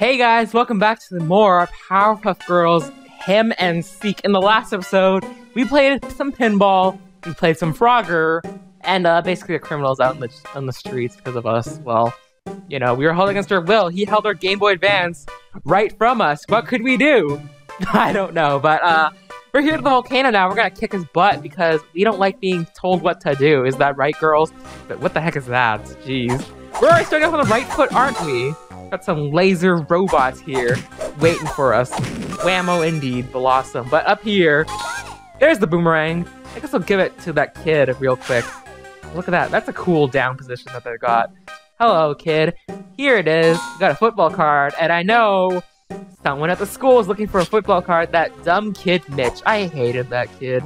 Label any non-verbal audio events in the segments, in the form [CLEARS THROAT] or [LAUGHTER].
Hey guys, welcome back to the more Powerpuff Girls Him and Seek. In the last episode, we played some pinball, we played some Frogger, and uh, basically the criminals out in the, on the streets because of us. Well, you know, we were held against our will. He held our Game Boy Advance right from us. What could we do? [LAUGHS] I don't know, but uh, we're here at the volcano now. We're gonna kick his butt because we don't like being told what to do. Is that right, girls? But what the heck is that? Jeez. We're already starting off on the right foot, aren't we? Got some laser robots here waiting for us. Whammo indeed, Blossom. But up here, there's the boomerang. I guess I'll give it to that kid real quick. Look at that. That's a cool down position that they got. Hello, kid. Here it is. Got a football card, and I know someone at the school is looking for a football card. That dumb kid, Mitch. I hated that kid.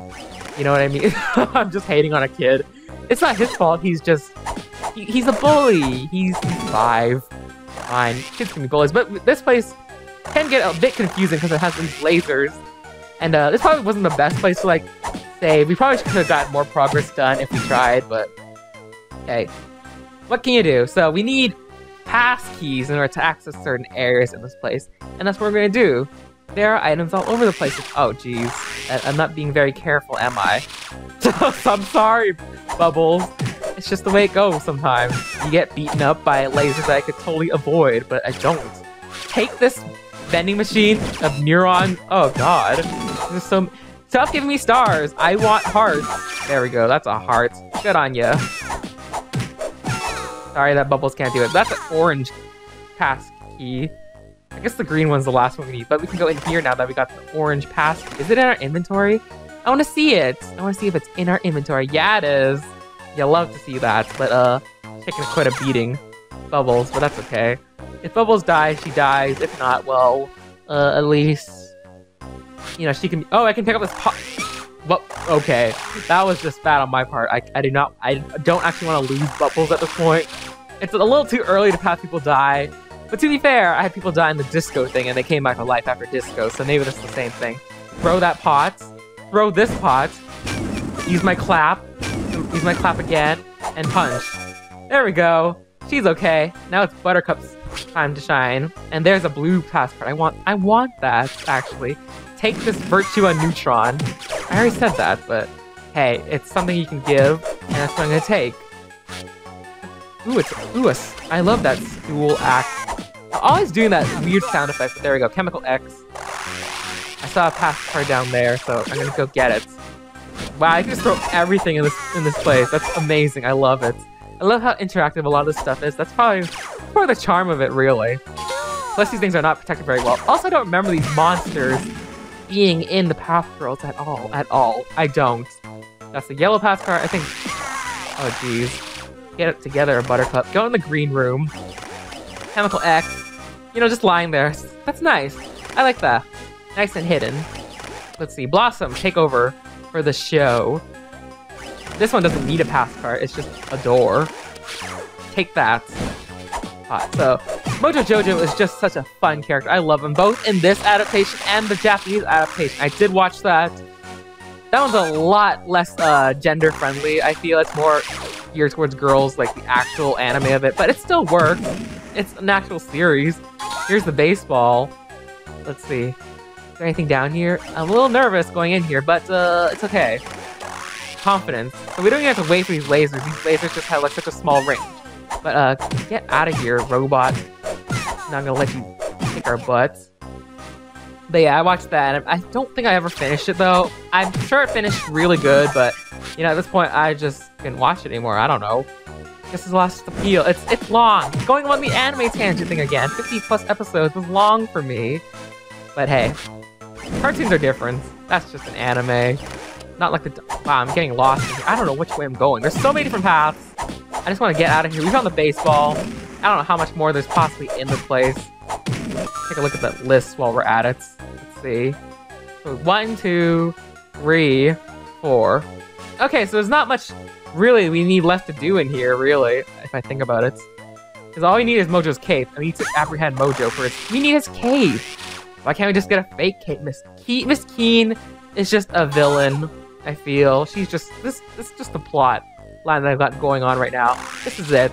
You know what I mean? [LAUGHS] I'm just hating on a kid. It's not his fault. He's just he, he's a bully. He's five. Fine, kids can be bullies, but this place can get a bit confusing because it has these lasers. And uh, this probably wasn't the best place to like save. We probably could have got more progress done if we tried, but hey, what can you do? So we need pass keys in order to access certain areas in this place, and that's what we're gonna do. There are items all over the place. Oh, geez. I'm not being very careful, am I? [LAUGHS] I'm sorry, Bubbles. It's just the way it goes sometimes. You get beaten up by lasers that I could totally avoid, but I don't. Take this vending machine of neuron. Oh, God. There's some... Stop giving me stars. I want hearts. There we go. That's a heart. Good on ya. Sorry that Bubbles can't do it. That's an orange pass key. I guess the green one's the last one we need, but we can go in here now that we got the orange pass. Is it in our inventory? I want to see it. I want to see if it's in our inventory. Yeah, it is. You love to see that, but uh, taking quite a beating. Bubbles, but that's okay. If Bubbles dies, she dies. If not, well, uh, at least, you know, she can. Oh, I can pick up this pot. Well, okay, that was just bad on my part. I, I do not, I don't actually want to lose Bubbles at this point. It's a little too early to have people die. But to be fair, I had people die in the disco thing and they came back to life after disco, so maybe this is the same thing. Throw that pot, throw this pot, use my clap, use my clap again, and punch. There we go. She's okay. Now it's Buttercup's time to shine. And there's a blue passport. I want I want that, actually. Take this Virtua Neutron. I already said that, but hey, it's something you can give, and that's what I'm gonna take. Ooh, it's ooh, I love that stool act. I'm always doing that weird sound effect. There we go, Chemical X. I saw a pass card down there, so I'm gonna go get it. Wow, I can just throw everything in this in this place. That's amazing. I love it. I love how interactive a lot of this stuff is. That's probably of the charm of it, really. Plus, these things are not protected very well. Also, I don't remember these monsters being in the Puff Girls at all. At all. I don't. That's the yellow path card. I think... Oh, jeez. Get it together, Buttercup. Go in the green room. Chemical X. You know, just lying there. That's nice. I like that. Nice and hidden. Let's see. Blossom, take over for the show. This one doesn't need a pass card. It's just a door. Take that. So, Mojo Jojo is just such a fun character. I love him, both in this adaptation and the Japanese adaptation. I did watch that. That one's a lot less uh, gender-friendly. I feel it's more geared towards girls, like the actual anime of it, but it still works. It's an actual series. Here's the baseball. Let's see. Is there anything down here? I'm a little nervous going in here, but uh, it's okay. Confidence. So we don't even have to wait for these lasers. These lasers just have like such a small range. But uh, get out of here, robot. I'm not gonna let you kick our butts. But yeah, I watched that. I don't think I ever finished it though. I'm sure it finished really good, but you know, at this point, I just didn't watch it anymore. I don't know. This is lost appeal. It's it's long. Going on the anime tangent thing again. 50 plus episodes is long for me. But hey, cartoons are different. That's just an anime. Not like the... Wow, I'm getting lost I don't know which way I'm going. There's so many different paths. I just want to get out of here. We found the baseball. I don't know how much more there's possibly in the place. Take a look at that list while we're at it. Let's see. One, two, three, four. Okay, so there's not much really we need left to do in here, really, if I think about it. Because all we need is Mojo's cape, and we need to apprehend Mojo his- We need his cape! Why can't we just get a fake Kate? Miss Ke Miss Keane is just a villain, I feel. She's just- this, this is just the plot line that I've got going on right now. This is it.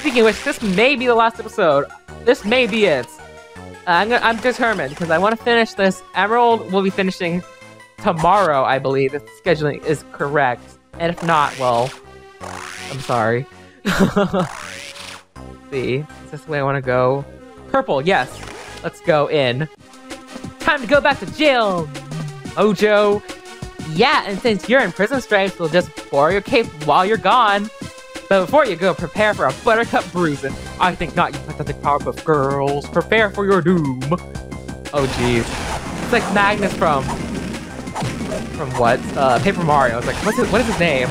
Speaking of which, this may be the last episode. This may be it. Uh, I'm, gonna, I'm determined because I want to finish this. Emerald will be finishing tomorrow, I believe, if scheduling is correct. And if not, well, I'm sorry. [LAUGHS] see, is this the way I want to go? Purple, yes. Let's go in. Time to go back to jail, Mojo. Yeah, and since you're in prison stripes, we'll just borrow your cape while you're gone. But before you go, prepare for a buttercup bruising. I think not, you pathetic Powerpuff Girls. Prepare for your doom. Oh, jeez. It's like Magnus from... From what? Uh, Paper Mario. It's like, what's his, what is his name?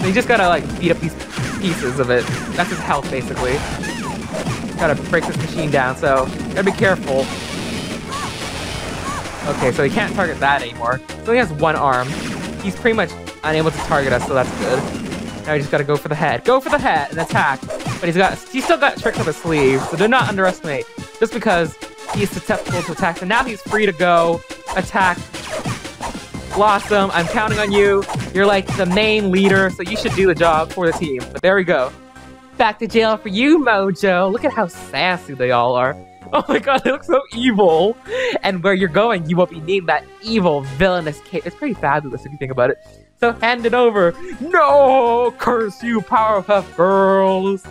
So you just gotta, like, beat up these pieces of it. That's his health, basically. Gotta break this machine down, so gotta be careful. Okay, so he can't target that anymore. So he has one arm. He's pretty much unable to target us, so that's good. Now we just gotta go for the head. Go for the head and attack. But he's got he's still got tricks up his sleeve, so do not underestimate. Just because he's susceptible to attacks, and now he's free to go attack. Blossom, I'm counting on you. You're like the main leader, so you should do the job for the team. But there we go. Back to jail for you, Mojo. Look at how sassy they all are. [LAUGHS] Oh my god, it looks so evil. And where you're going, you will be needing that evil, villainous cape. It's pretty fabulous if you think about it. So hand it over. No! Curse you, Powerpuff Girls!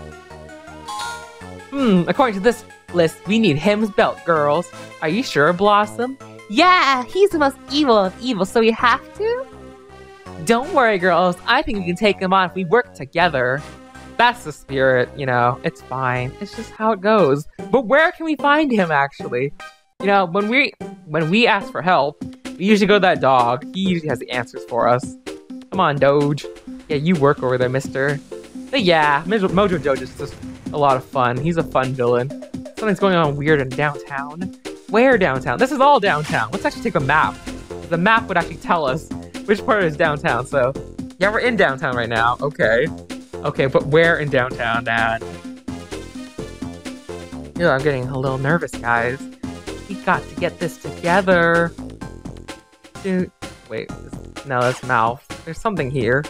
Hmm, according to this list, we need him's belt, girls. Are you sure, Blossom? Yeah, he's the most evil of evil, so we have to? Don't worry, girls. I think we can take him on if we work together. That's the spirit, you know. It's fine. It's just how it goes. But where can we find him, actually? You know, when we when we ask for help, we usually go to that dog. He usually has the answers for us. Come on, Doge. Yeah, you work over there, mister. But yeah, Mojo, Mojo Jojo is just a lot of fun. He's a fun villain. Something's going on weird in downtown. Where downtown? This is all downtown. Let's actually take a map. The map would actually tell us which part is downtown, so... Yeah, we're in downtown right now. Okay. Okay, but where in downtown, Dad? Yeah, I'm getting a little nervous, guys. We got to get this together. Dude, wait, no, that's mouth. There's something here.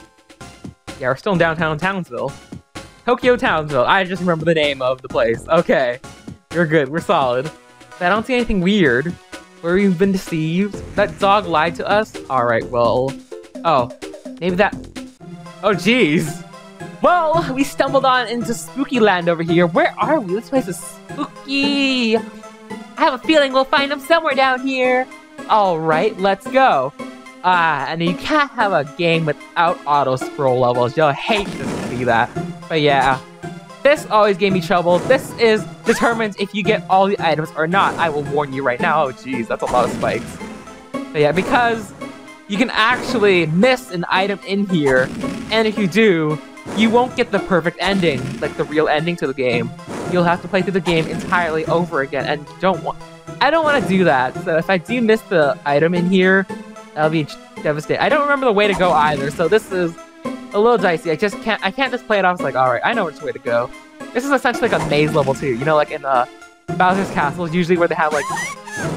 Yeah, we're still in downtown Townsville. Tokyo Townsville. I just remember the name of the place. Okay. We're good. We're solid. I don't see anything weird. Where we've been deceived. That dog lied to us? Alright, well... Oh. Maybe that... Oh, jeez. Well, we stumbled on into Spooky Land over here. Where are we? This place is spooky. I have a feeling we'll find them somewhere down here. Alright, let's go. Ah, and you can't have a game without auto-scroll levels. You'll hate to see that. But yeah, this always gave me trouble. This is determines if you get all the items or not. I will warn you right now. Oh, jeez, that's a lot of spikes. But yeah, because you can actually miss an item in here, and if you do, you won't get the perfect ending, like the real ending to the game. You'll have to play through the game entirely over again, and don't want. I don't want to do that. So if I do miss the item in here, that'll be devastating. I don't remember the way to go either, so this is a little dicey. I just can't. I can't just play it off. It's like, all right, I know which way to go. This is essentially like a maze level too. You know, like in uh, Bowser's Castle, usually where they have like,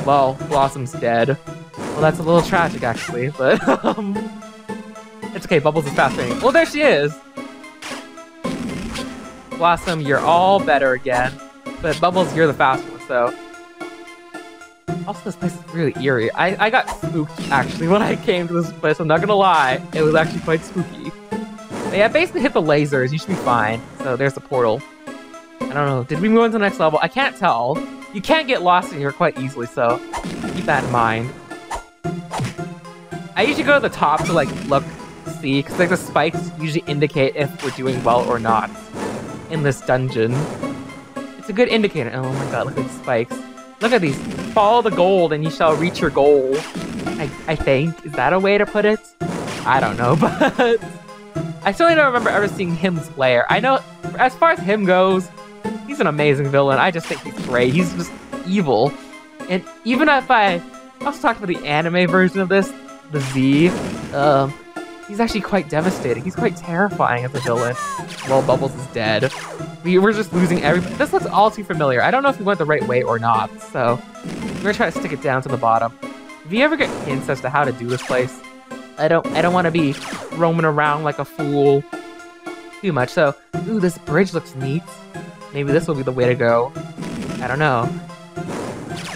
well, Blossom's dead. Well, that's a little tragic actually, but [LAUGHS] um, it's okay. Bubbles is faster. Well, there she is. Blossom, you're all better again. But Bubbles, you're the fast one, so... Also, this place is really eerie. I, I got spooked, actually, [LAUGHS] when I came to this place. I'm not gonna lie. It was actually quite spooky. But yeah, basically hit the lasers. You should be fine. So there's the portal. I don't know. Did we move on to the next level? I can't tell. You can't get lost in here quite easily, so keep that in mind. I usually go to the top to, like, look, see, because, like, the spikes usually indicate if we're doing well or not in this dungeon. It's a good indicator. Oh my god, look at these spikes. Look at these. Follow the gold and you shall reach your goal. I, I think. Is that a way to put it? I don't know, [LAUGHS] but... I certainly don't remember ever seeing him's lair. I know, as far as him goes, he's an amazing villain. I just think he's great. He's just evil. And even if I I also talked about the anime version of this, the Z, um, He's actually quite devastating. He's quite terrifying as a villain. Well, Bubbles is dead. We were just losing every- This looks all too familiar. I don't know if we went the right way or not, so... We're gonna try to stick it down to the bottom. If you ever get hints as to how to do this place, I don't- I don't want to be roaming around like a fool too much, so... Ooh, this bridge looks neat. Maybe this will be the way to go. I don't know.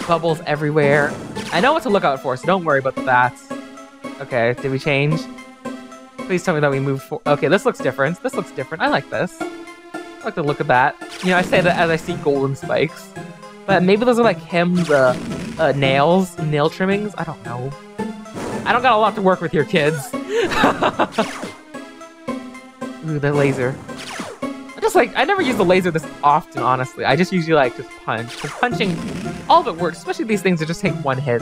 Bubbles everywhere. I know what to look out for, so don't worry about that. Okay, did we change? Please tell me that we move forward. Okay, this looks different. This looks different. I like this. I like the look of that. You know, I say that as I see golden spikes. But maybe those are like Hims, uh, uh, nails, nail trimmings? I don't know. I don't got a lot to work with here, kids. [LAUGHS] Ooh, the laser. I just like, I never use the laser this often, honestly. I just usually like just punch. Because punching, all of it works, especially these things that just take one hit.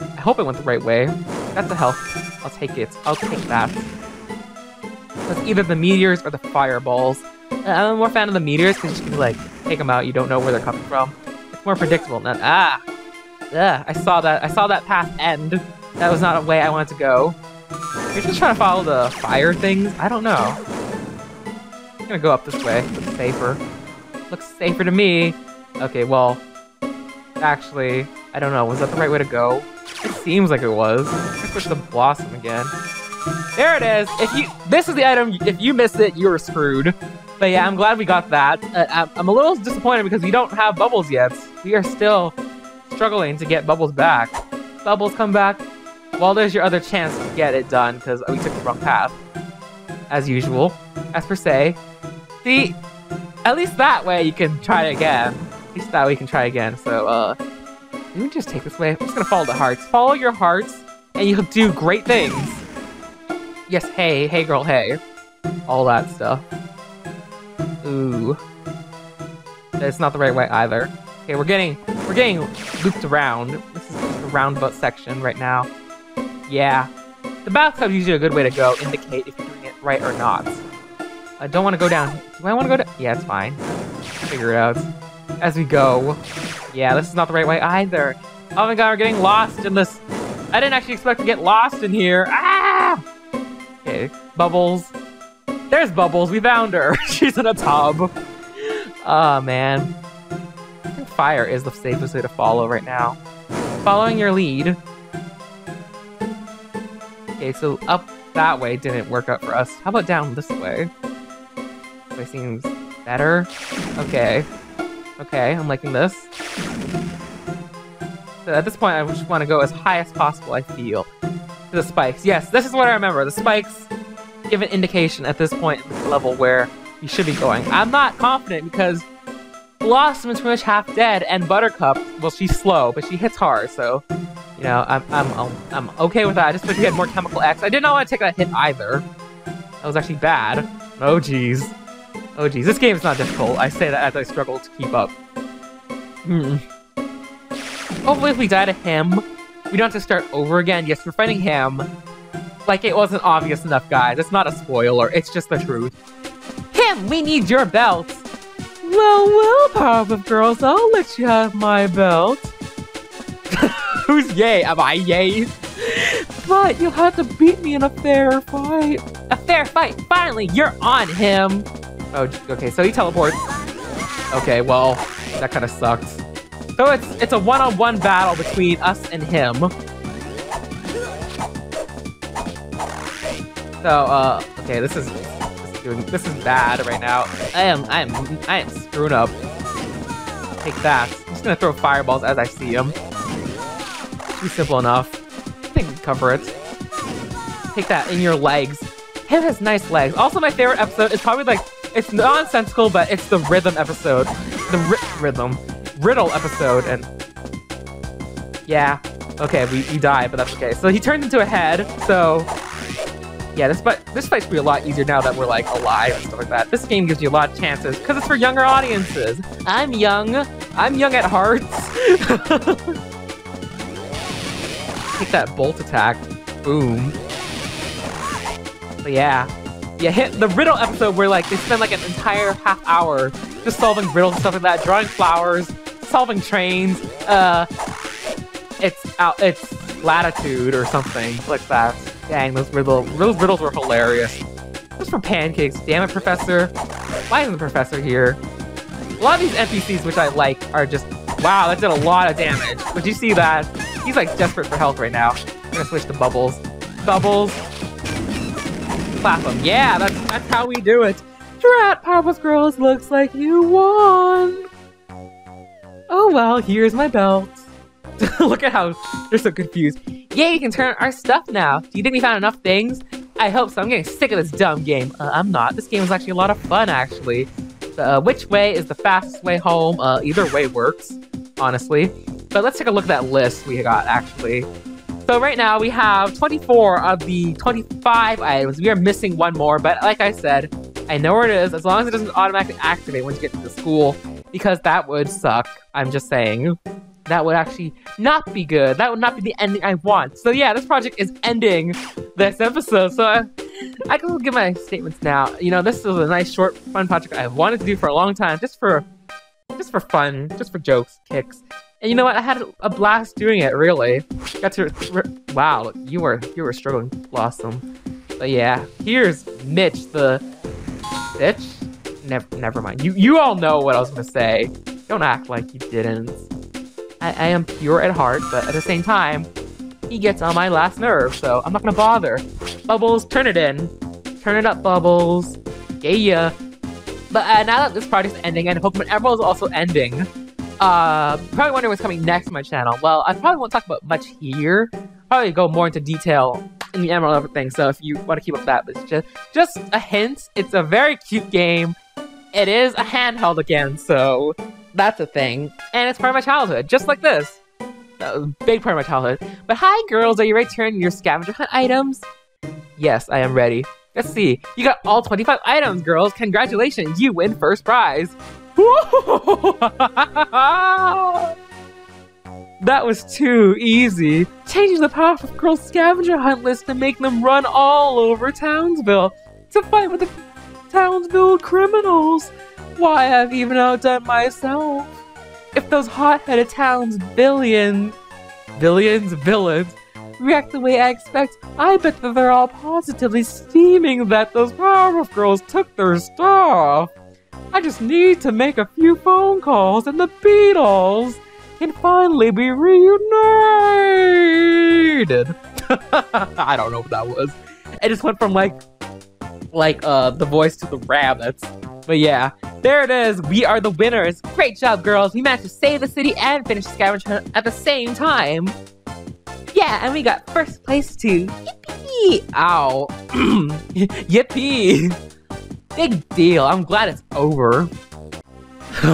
I hope it went the right way. That's the health. I'll take it. I'll take that. It's either the meteors or the fireballs. I'm more fan of the meteors because you can like take them out. You don't know where they're coming from. It's more predictable. Not ah, yeah. I saw that. I saw that path end. That was not a way I wanted to go. You're just trying to follow the fire things. I don't know. I'm gonna go up this way. Looks safer. Looks safer to me. Okay, well, actually, I don't know. Was that the right way to go? It seems like it was. Let's push the blossom again. There it is. If you, this is the item. If you miss it, you're screwed. But yeah, I'm glad we got that. Uh, I'm, a little disappointed because we don't have bubbles yet. We are still struggling to get bubbles back. Bubbles come back. Well, there's your other chance to get it done because we took the wrong path, as usual, as per se. See, at least that way you can try again. At least that way you can try again. So, uh, you can just take this way. I'm just gonna follow the hearts. Follow your hearts, and you'll do great things. Yes, hey, hey girl, hey. All that stuff. Ooh. It's not the right way either. Okay, we're getting we're getting looped around. This is the roundabout section right now. Yeah. The bathtub is usually a good way to go, indicate if you're doing it right or not. I don't want to go down. Do I want to go down? Yeah, it's fine. Figure it out. As we go. Yeah, this is not the right way either. Oh my god, we're getting lost in this. I didn't actually expect to get lost in here. Ah! Bubbles. There's Bubbles. We found her. [LAUGHS] She's in a tub. Oh, man. I think fire is the safest way to follow right now. Following your lead. Okay, so up that way didn't work out for us. How about down this way? This way seems better. Okay. Okay, I'm liking this. So at this point, I just want to go as high as possible, I feel. To the spikes. Yes, this is what I remember. The spikes give an indication at this point in the level where you should be going. I'm not confident because Blossom is pretty much half dead, and Buttercup, well, she's slow, but she hits hard, so, you know, I'm, I'm, I'm okay with that. I just wish we had more Chemical X. I did not want to take that hit either. That was actually bad. Oh, jeez. Oh, jeez. This game is not difficult. I say that as I struggle to keep up. Hmm. Hopefully if we die to him, we don't have to start over again. Yes, we're fighting him. Like, it wasn't obvious enough, guys. It's not a spoiler. It's just the truth. Him, we need your belt. Well, well, Powerpuff Girls, I'll let you have my belt. [LAUGHS] Who's yay? Am I yay? But you'll have to beat me in a fair fight. A fair fight? Finally, you're on him. Oh, okay, so he teleports. Okay, well, that kind of sucked. So it's it's a one-on-one battle between us and him. So, uh, okay, this is this is, doing, this is bad right now. I am I am I am screwing up. Take that. I'm just gonna throw fireballs as I see them. Be simple enough. I think cover it. Take that in your legs. Him has nice legs. Also, my favorite episode is probably like it's nonsensical, but it's the rhythm episode. The ri rhythm riddle episode, and yeah, okay, we, we die, but that's okay. So he turns into a head. So yeah, this fight this fight's be a lot easier now that we're like alive and stuff like that. This game gives you a lot of chances because it's for younger audiences. I'm young. I'm young at heart. [LAUGHS] Take that bolt attack. Boom. But yeah. Yeah, hit the riddle episode where like they spend like an entire half hour just solving riddles and stuff like that, drawing flowers, solving trains. Uh, it's out. It's latitude or something like that. Dang, those riddle those riddles were hilarious. Just for pancakes. Damn it, Professor. Why isn't the Professor here? A lot of these NPCs, which I like, are just wow. That did a lot of damage. Would you see that? He's like desperate for health right now. I'm gonna switch to Bubbles. Bubbles. Clap him. Yeah, that's that's how we do it. Drat, Powerpuff Girls, looks like you won. Oh well, here's my belt. [LAUGHS] Look at how they're so confused. Yeah, you can turn our stuff now. Do you think we found enough things? I hope so. I'm getting sick of this dumb game. Uh, I'm not. This game is actually a lot of fun, actually. Uh, which way is the fastest way home? Uh, either way works, honestly. But let's take a look at that list we got, actually. So right now we have 24 of the 25 items. We are missing one more, but like I said, I know where it is as long as it doesn't automatically activate once you get to the school, because that would suck. I'm just saying. That would actually not be good. That would not be the ending I want. So yeah, this project is ending this episode. So I, I can give my statements now. You know, this is a nice, short, fun project I've wanted to do for a long time, just for, just for fun, just for jokes, kicks. And you know what? I had a blast doing it. Really, got to. Wow, you were you were struggling, Blossom. But yeah, here's Mitch, the bitch. Never, never mind. You you all know what I was gonna say. Don't act like you didn't. I, I am pure at heart, but at the same time, he gets on my last nerve, so I'm not gonna bother. Bubbles, turn it in. Turn it up, Bubbles. Yeah. But uh, now that this project's ending and Pokemon Emerald is also ending, uh, probably wondering what's coming next on my channel. Well, I probably won't talk about much here. Probably go more into detail in the Emerald everything. So if you want to keep up with that, but just just a hint. It's a very cute game. It is a handheld again, so that's a thing. And it's part of my childhood, just like this. A big part of my childhood. But hi, girls. Are you ready to turn your scavenger hunt items? Yes, I am ready. Let's see. You got all 25 items, girls. Congratulations. You win first prize. [LAUGHS] that was too easy. Changing the Powerpuff Girls scavenger hunt list to make them run all over Townsville to fight with the Townsville criminals. Why, I've even outdone myself. If those hot-headed towns billions, billions, villains react the way I expect, I bet that they're all positively steaming that those Powerpuff Girls took their stuff. I just need to make a few phone calls and the Beat-Alls can finally be reunited. [LAUGHS] I don't know what that was. It just went from like, like uh, the voice to the rabbits. But yeah, there it is. We are the winners. Great job, girls. We managed to save the city and finish the scavenger hunt at the same time. Yeah, and we got first place too. Yippee! Ow. [CLEARS THROAT] Yippee! Big deal. I'm glad it's over. [LAUGHS]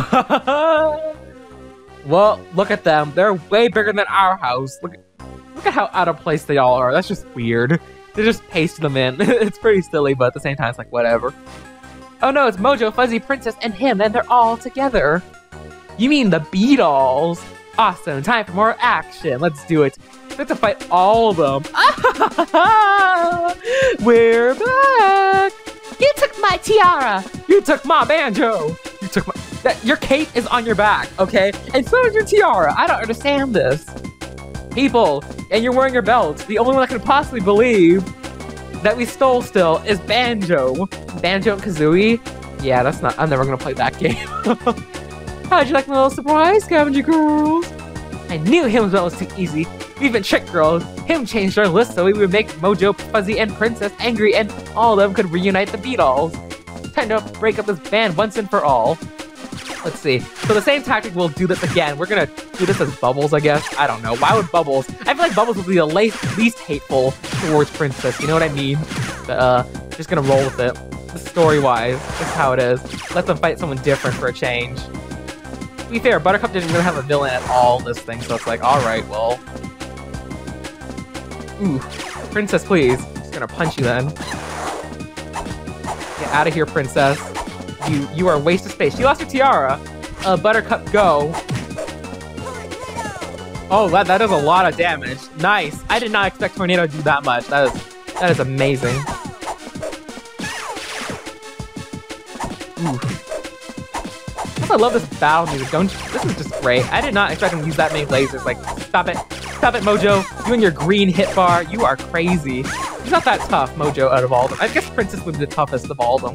well, look at them. They're way bigger than our house. Look, look at how out of place they all are. That's just weird. They just paste them in. [LAUGHS] it's pretty silly, but at the same time, it's like, whatever. Oh no, it's Mojo, Fuzzy, Princess, and him, and they're all together. You mean the Beat-Alls? Awesome, time for more action. Let's do it. We have to fight all of them. [LAUGHS] We're back! You took my tiara! You took my banjo! You took my... That, your cape is on your back, okay? And so is your tiara. I don't understand this. People, and you're wearing your belt. The only one I can possibly believe that we stole still is Banjo. Banjo and Kazooie? Yeah, that's not... I'm never gonna play that [LAUGHS] game. How'd you like my little surprise, scavenger girls? I knew him as well was too easy. We even tricked girls. Him changed our list so we would make Mojo, Fuzzy, and Princess angry and all of them could reunite the Beat-Alls. Time to break up this band once and for all. Let's see. So the same tactic, we'll do this again. We're gonna do this as Bubbles, I guess. I don't know. Why would Bubbles? I feel like Bubbles would be the least, least hateful towards Princess. You know what I mean? But, uh, just gonna roll with it. Story-wise, that's how it is. Let them fight someone different for a change. To be fair, Buttercup didn't really have a villain at all this thing, so it's like, alright, well. Ooh. Princess, please. Just gonna punch you then. Get out of here, Princess. You you are a waste of space. She lost her tiara. Uh, Buttercup, go. Oh, that, that does a lot of damage. Nice. I did not expect Tornado to do that much. That is that is amazing. Ooh. I love this battle music, don't? This is just great. I did not expect him to use that many lasers. Like, stop it. Stop it, Mojo. You and your green hit bar, you are crazy. He's not that tough, Mojo, out of all of them. I guess Princess would be the toughest of all of them.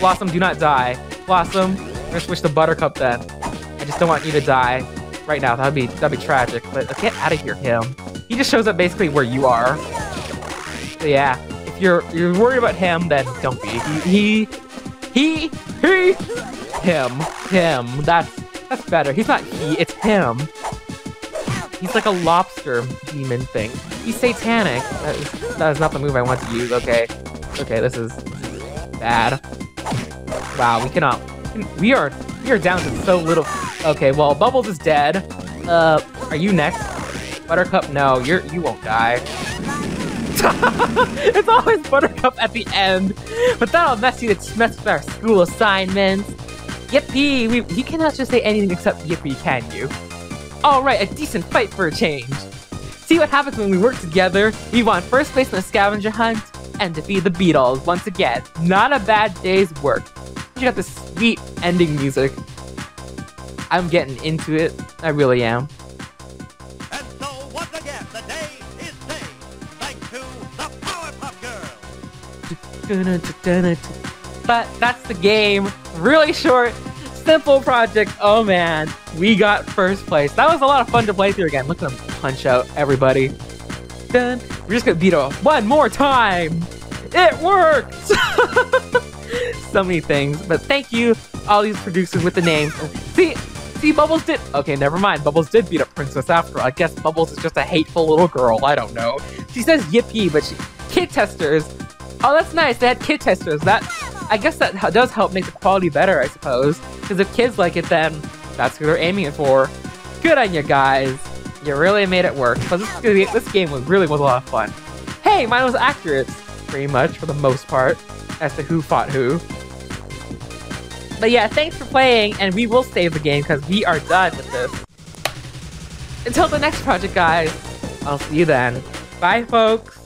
Blossom, do not die. Blossom, I'm gonna switch to Buttercup then. I just don't want you to die right now. That'd be that'd be tragic. But let's get out of here, him. He just shows up basically where you are. So yeah, if you're you're worried about him, then don't be. He he he he him him. That's that's better. He's not he, it's him. He's like a lobster demon thing. He's satanic. That is, that is not the move I want to use. Okay. Okay, this is, bad. Wow, we cannot. We are we are down to so little. Okay, well, Bubbles is dead. Uh, are you next? Buttercup, no, you're you won't die. [LAUGHS] it's always Buttercup at the end, but that'll mess you. It's mess with our school assignments. Yippee! We, you cannot just say anything except yippee, can you? All right, a decent fight for a change. See what happens when we work together. We won first place in the scavenger hunt and defeat the Beat-Alls once again. Not a bad day's work. You got this sweet ending music. I'm getting into it. I really am. And so, once again, the day is day, thanks to the Powerpuff Girls. But that's the game. Really short, simple project. Oh man, we got first place. That was a lot of fun to play through again. Look at him punch out everybody. Dun. We're just gonna beat him one more time. It worked! [LAUGHS] so many things. But thank you, all these producers with the names. See, see, Bubbles did. Okay, never mind. Bubbles did beat a princess after. I guess Bubbles is just a hateful little girl. I don't know. She says yippee, but she, kid testers. Oh, that's nice. They had kid testers. That I guess that does help make the quality better, I suppose. Because if kids like it, then that's who they're aiming it for. Good on you guys. You really made it work. But this, this game was, really was a lot of fun. Hey, mine was accurate, pretty much for the most part, as to who fought who. But yeah, thanks for playing, and we will save the game because we are done with this. Until the next project, guys. I'll see you then. Bye, folks.